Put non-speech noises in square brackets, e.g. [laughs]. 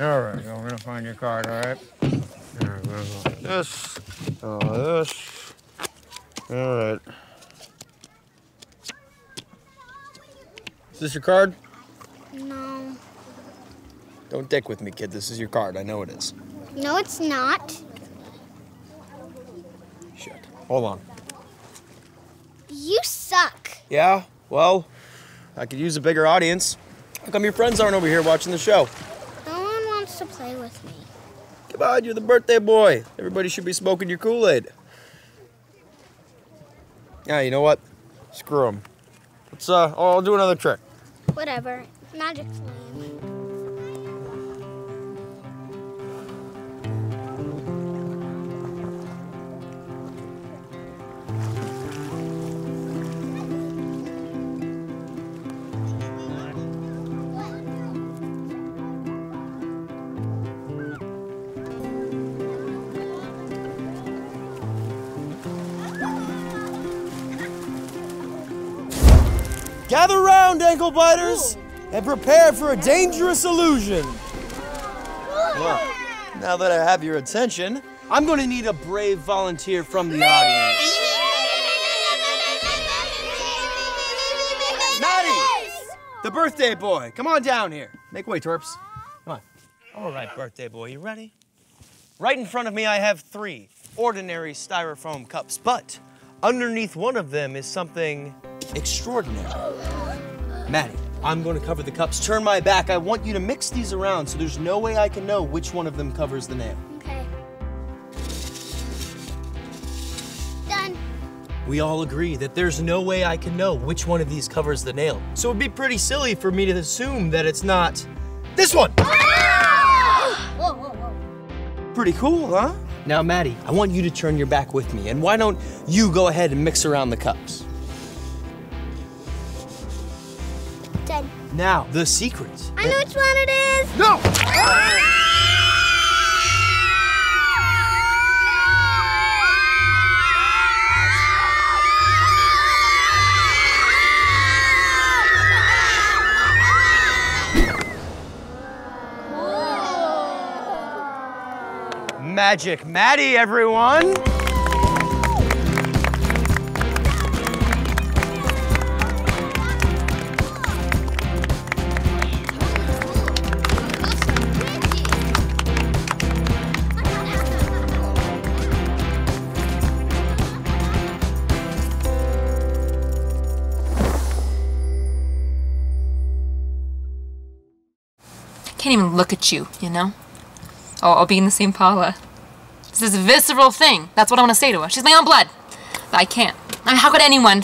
All right, I'm gonna find your card, all right? All right, we're gonna go this, go this. All right. Is this your card? No. Don't dick with me, kid. This is your card. I know it is. No, it's not. Shit. Hold on. You suck. Yeah? Well, I could use a bigger audience. How come your friends aren't over here watching the show? No one wants to play with me. Come on, you're the birthday boy. Everybody should be smoking your Kool-Aid. Yeah, you know what? Screw them. Let's, uh, I'll do another trick. Whatever. Magic flame. Gather round, ankle biters, and prepare for a dangerous illusion. Now that I have your attention, I'm going to need a brave volunteer from the audience. Matty! The birthday boy, come on down here. Make way, twerps. Come on. All right, birthday boy, you ready? Right in front of me, I have three ordinary styrofoam cups, but underneath one of them is something extraordinary. Matty, I'm going to cover the cups. Turn my back. I want you to mix these around so there's no way I can know which one of them covers the nail. Okay. Done. We all agree that there's no way I can know which one of these covers the nail. So it'd be pretty silly for me to assume that it's not this one. Ah! whoa, whoa, whoa. Pretty cool, huh? Now, Matty, I want you to turn your back with me, and why don't you go ahead and mix around the cups? Done. Now, the secret. I know which one it is. No! [laughs] Magic Matty, everyone! Can't even look at you, you know? Oh, I'll be in the same parlor. This is a visceral thing. That's what I want to say to her. She's my own blood. I can't. I mean, how could anyone?